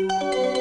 Música